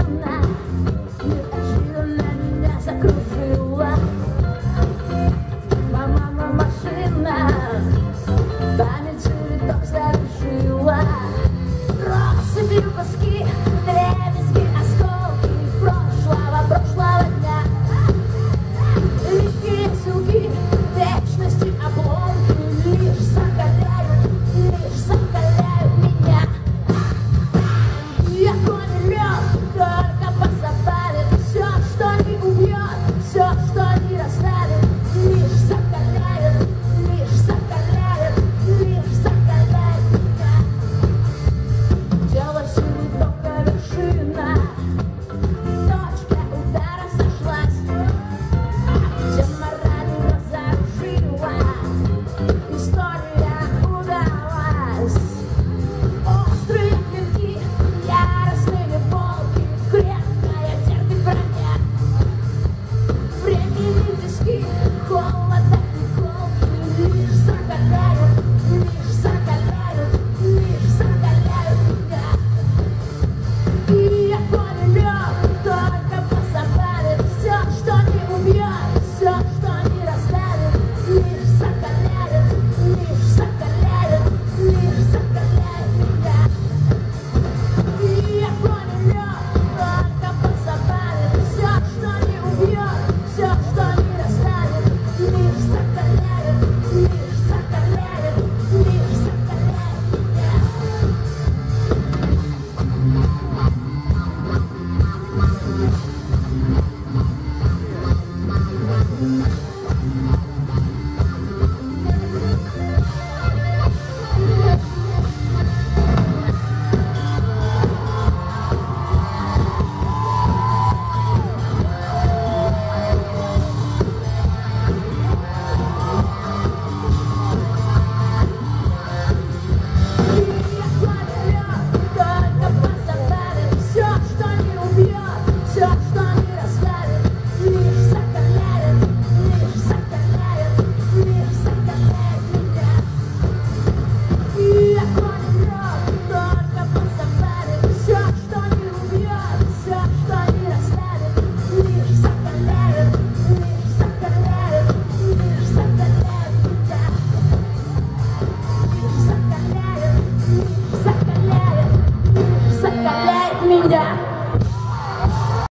of life.